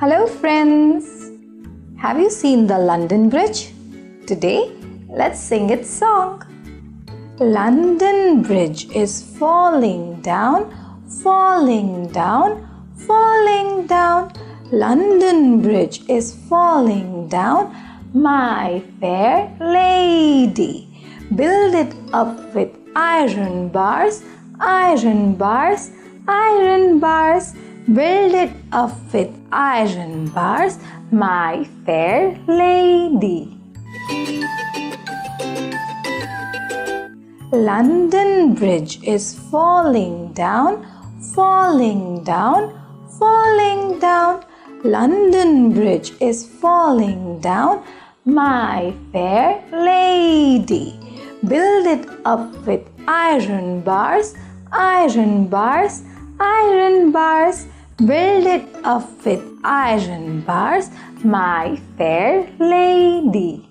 Hello, friends. Have you seen the London Bridge? Today, let's sing its song. London Bridge is falling down, falling down, falling down. London Bridge is falling down, my fair lady. Build it up with iron bars, iron bars, iron bars. Build it up with iron bars, my fair lady. London Bridge is falling down, falling down, falling down. London Bridge is falling down, my fair lady. Build it up with iron bars, iron bars, iron bars. Build it up with iron bars, my fair lady.